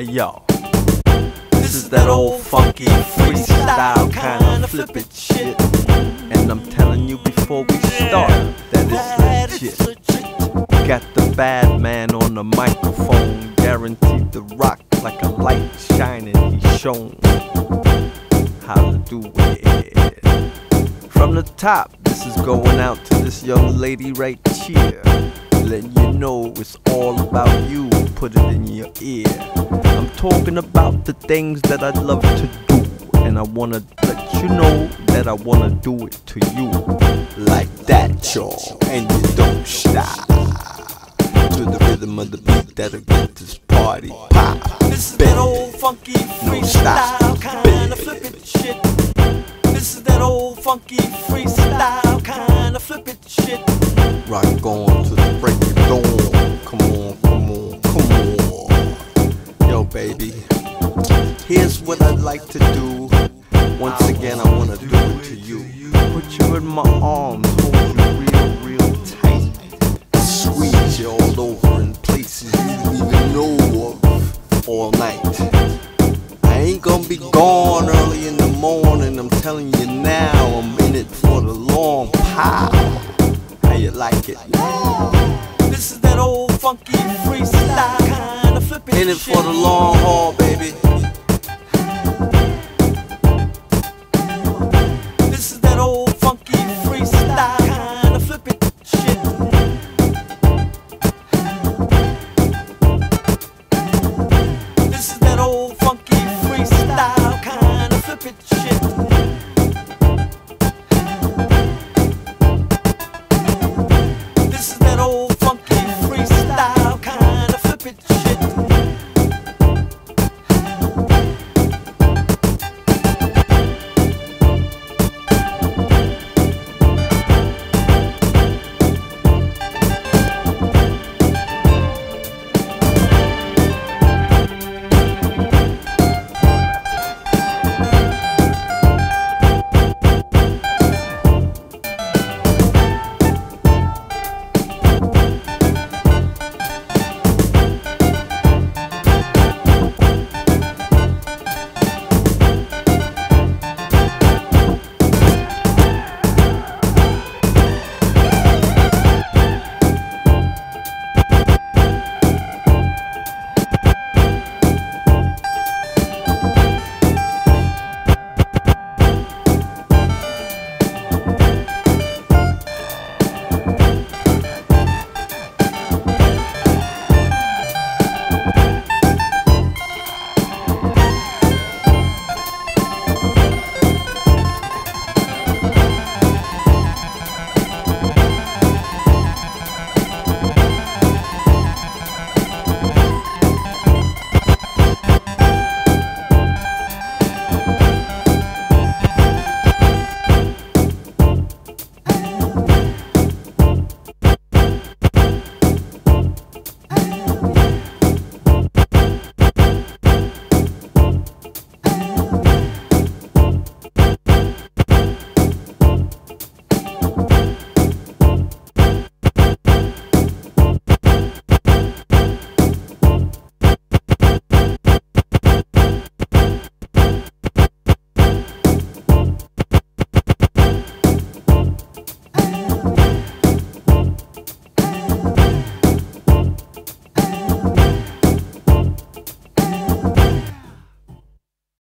Hey yo, this is that old funky freestyle kind of flip it shit. And I'm telling you before we start that it's legit. Got the bad man on the microphone, guaranteed to rock like a light shining. He's shown how to do it. From the top, this is going out to this young lady right here. Letting you know it's all about you. Put it in your ear. I'm talking about the things that I'd love to do. And I wanna let you know that I wanna do it to you. Like that, y'all. And you don't stop. To the rhythm of the beat that'll get this party pop. This is that old funky freestyle kind of flippin' shit. This is that old funky freestyle kind of flippin' it shit. Rock on to like to do. Once again, I wanna do it to you. Put you in my arms, hold you real, real tight. Squeeze you all over in places you didn't even know of all night. I ain't gonna be gone early in the morning. I'm telling you now, I'm in it for the long pile. How you like it? This is that old funky freestyle kind of flip it In it for the long haul,